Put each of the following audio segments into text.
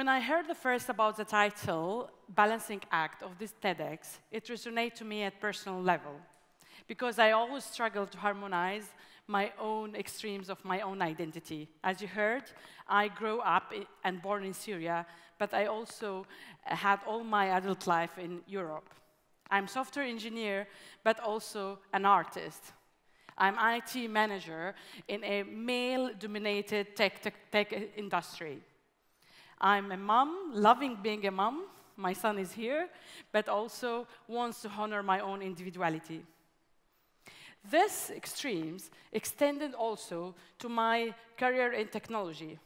When I heard the first about the title, Balancing Act of this TEDx, it resonated to me at personal level because I always struggle to harmonize my own extremes of my own identity. As you heard, I grew up and born in Syria, but I also had all my adult life in Europe. I'm software engineer, but also an artist. I'm IT manager in a male-dominated tech, tech, tech industry. I'm a mom, loving being a mom. My son is here, but also wants to honor my own individuality. This extremes extended also to my career in technology.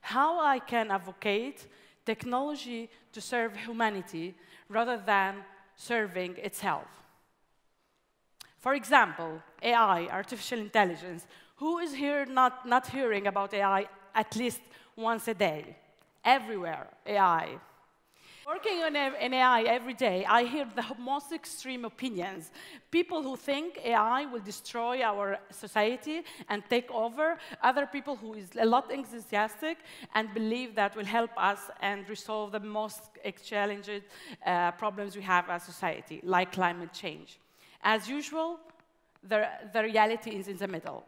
How I can advocate technology to serve humanity rather than serving itself. For example, AI, artificial intelligence. Who is here not, not hearing about AI at least once a day? Everywhere, AI. Working on AI every day, I hear the most extreme opinions. People who think AI will destroy our society and take over, other people who is a lot enthusiastic and believe that will help us and resolve the most challenging uh, problems we have as society, like climate change. As usual, the, the reality is in the middle.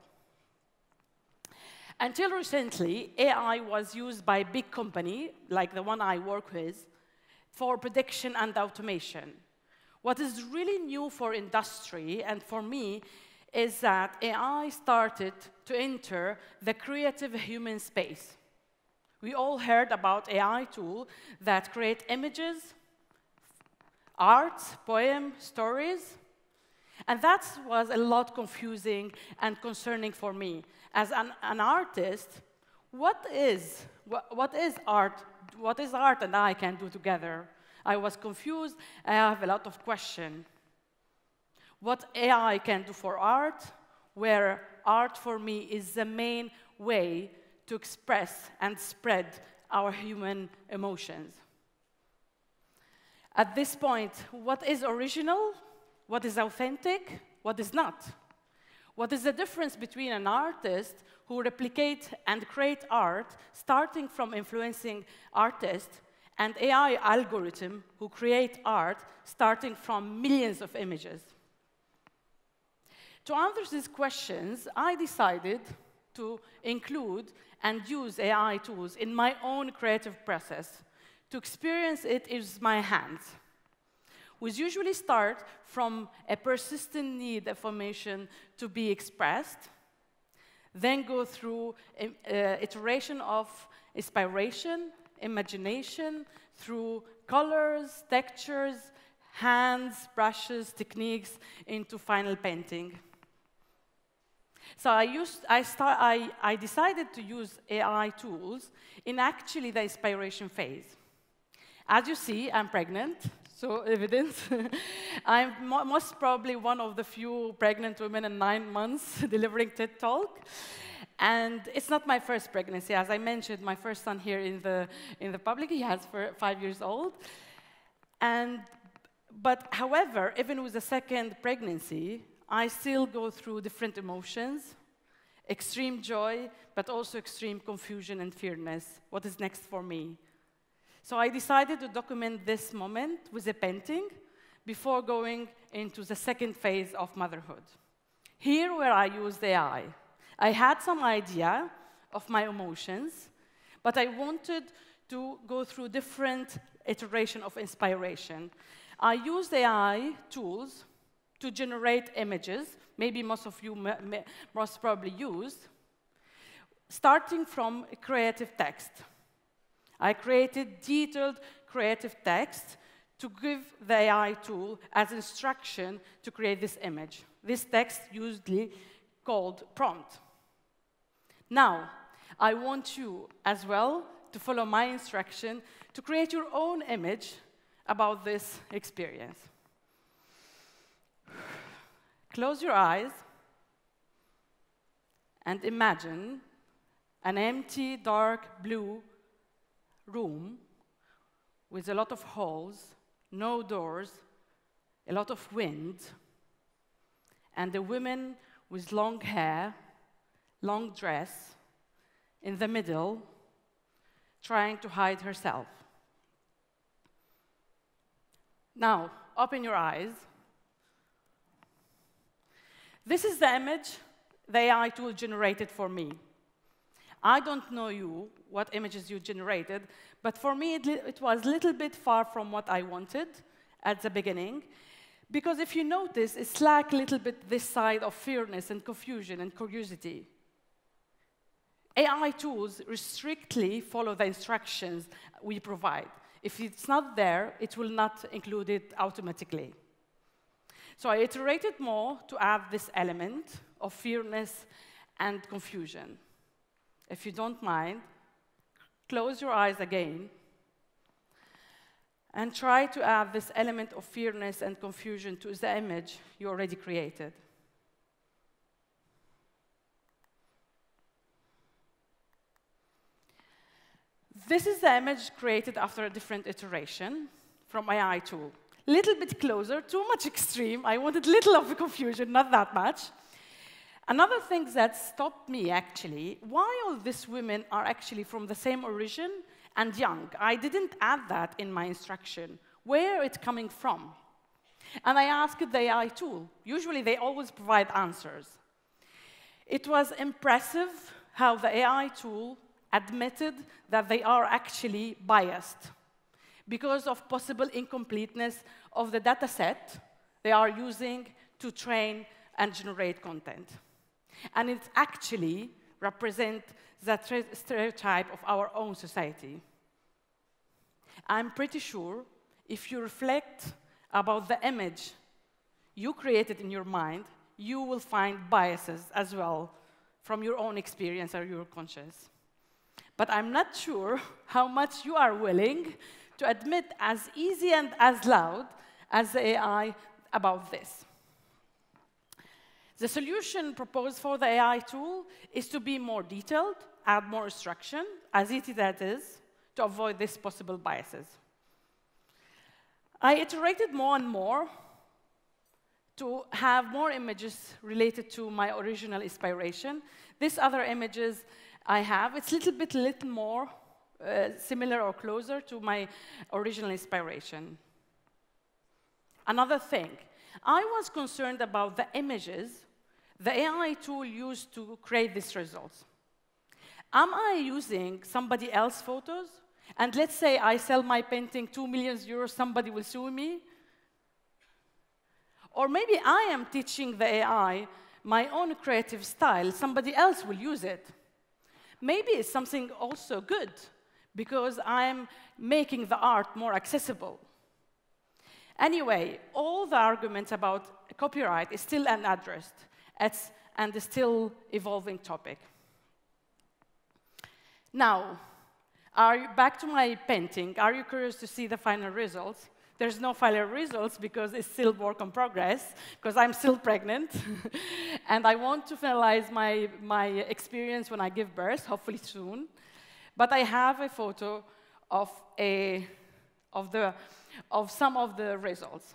Until recently, AI was used by big company, like the one I work with, for prediction and automation. What is really new for industry and for me is that AI started to enter the creative human space. We all heard about AI tools that create images, art, poem, stories, and that was a lot confusing and concerning for me. As an, an artist, what is, what, what is art? What is art and I can do together? I was confused. I have a lot of questions. What AI can do for art, where art for me is the main way to express and spread our human emotions. At this point, what is original what is authentic, what is not. What is the difference between an artist who replicate and create art, starting from influencing artists, and AI algorithm who create art, starting from millions of images? To answer these questions, I decided to include and use AI tools in my own creative process. To experience it is my hands which usually start from a persistent need of information to be expressed, then go through uh, iteration of inspiration, imagination, through colors, textures, hands, brushes, techniques, into final painting. So I, used, I, start, I, I decided to use AI tools in actually the inspiration phase. As you see, I'm pregnant so evidence. I'm mo most probably one of the few pregnant women in nine months delivering TED Talk. And it's not my first pregnancy. As I mentioned, my first son here in the, in the public, he has five years old. And, but however, even with the second pregnancy, I still go through different emotions, extreme joy, but also extreme confusion and fearness. What is next for me? So I decided to document this moment with a painting before going into the second phase of motherhood. Here where I used AI. I had some idea of my emotions, but I wanted to go through different iteration of inspiration. I used AI tools to generate images, maybe most of you most probably used, starting from creative text. I created detailed creative text to give the AI tool as instruction to create this image. This text usually called prompt. Now, I want you as well to follow my instruction to create your own image about this experience. Close your eyes and imagine an empty, dark blue room with a lot of holes, no doors, a lot of wind, and a woman with long hair, long dress, in the middle, trying to hide herself. Now, open your eyes. This is the image the AI tool generated for me. I don't know you, what images you generated, but for me, it, it was a little bit far from what I wanted at the beginning. Because if you notice, it's like a little bit this side of fearness and confusion and curiosity. AI tools strictly follow the instructions we provide. If it's not there, it will not include it automatically. So I iterated more to add this element of fearness and confusion. If you don't mind, close your eyes again and try to add this element of fearness and confusion to the image you already created. This is the image created after a different iteration from my AI tool. Little bit closer, too much extreme. I wanted little of the confusion, not that much. Another thing that stopped me, actually, why all these women are actually from the same origin and young. I didn't add that in my instruction. Where it's coming from? And I asked the AI tool. Usually, they always provide answers. It was impressive how the AI tool admitted that they are actually biased because of possible incompleteness of the data set they are using to train and generate content. And it actually represents the stereotype of our own society. I'm pretty sure if you reflect about the image you created in your mind, you will find biases as well from your own experience or your conscience. But I'm not sure how much you are willing to admit as easy and as loud as the AI about this. The solution proposed for the AI tool is to be more detailed, add more instruction, as easy that is, to avoid these possible biases. I iterated more and more to have more images related to my original inspiration. These other images I have, it's a little bit little more uh, similar or closer to my original inspiration. Another thing, I was concerned about the images the AI tool used to create these results. Am I using somebody else's photos? And let's say I sell my painting 2 million euros, somebody will sue me? Or maybe I am teaching the AI my own creative style, somebody else will use it. Maybe it's something also good, because I'm making the art more accessible. Anyway, all the arguments about copyright is still unaddressed, it's, and a still evolving topic. Now, are back to my painting. Are you curious to see the final results? There's no final results because it's still work in progress, because I'm still pregnant. and I want to finalize my, my experience when I give birth, hopefully soon. But I have a photo of, a, of, the, of some of the results.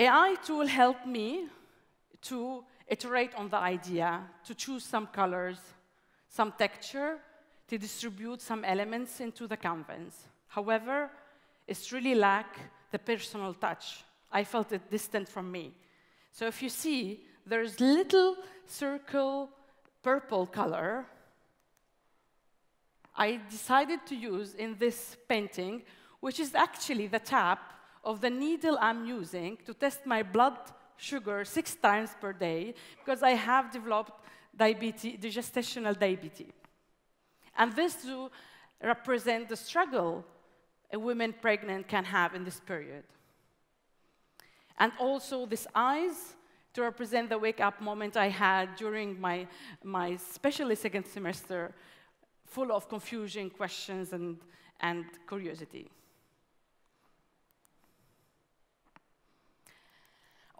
AI tool helped me to iterate on the idea, to choose some colors, some texture, to distribute some elements into the canvas. However, it really lacked the personal touch. I felt it distant from me. So if you see, there's little circle purple color I decided to use in this painting, which is actually the tap of the needle I'm using to test my blood sugar six times per day because I have developed diabetes, gestational diabetes. And this to represent the struggle a woman pregnant can have in this period. And also these eyes to represent the wake-up moment I had during my, my especially second semester, full of confusion, questions, and, and curiosity.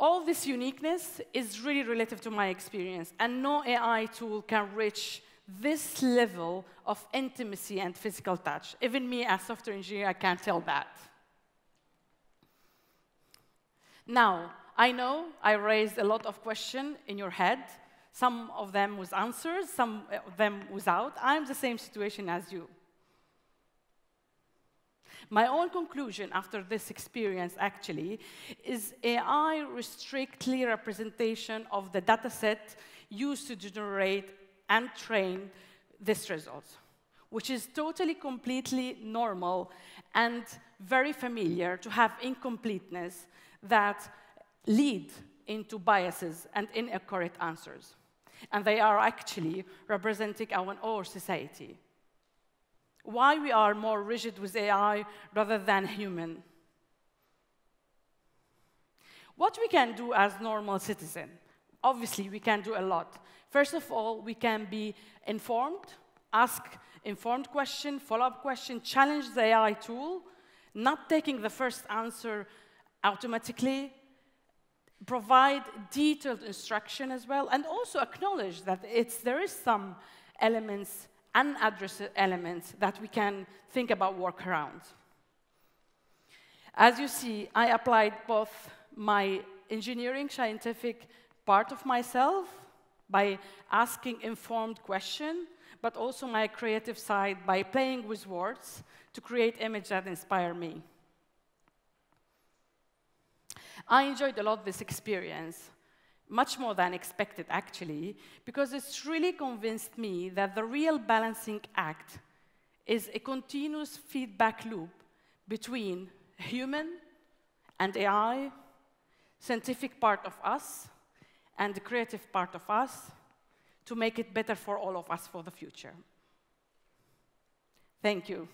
All this uniqueness is really relative to my experience, and no AI tool can reach this level of intimacy and physical touch. Even me, as software engineer, I can't tell that. Now, I know I raised a lot of questions in your head, some of them with answers, some of them without. I'm the same situation as you. My own conclusion after this experience, actually, is AI restrictly representation of the data set used to generate and train this result, which is totally, completely normal and very familiar to have incompleteness that lead into biases and inaccurate answers. And they are actually representing our own society why we are more rigid with AI rather than human. What we can do as normal citizen? Obviously, we can do a lot. First of all, we can be informed, ask informed question, follow-up question, challenge the AI tool, not taking the first answer automatically, provide detailed instruction as well, and also acknowledge that it's, there is some elements unaddressed elements that we can think about workarounds. As you see, I applied both my engineering scientific part of myself by asking informed questions, but also my creative side by playing with words to create images that inspire me. I enjoyed a lot this experience much more than expected, actually, because it's really convinced me that the real balancing act is a continuous feedback loop between human and AI, scientific part of us, and the creative part of us to make it better for all of us for the future. Thank you.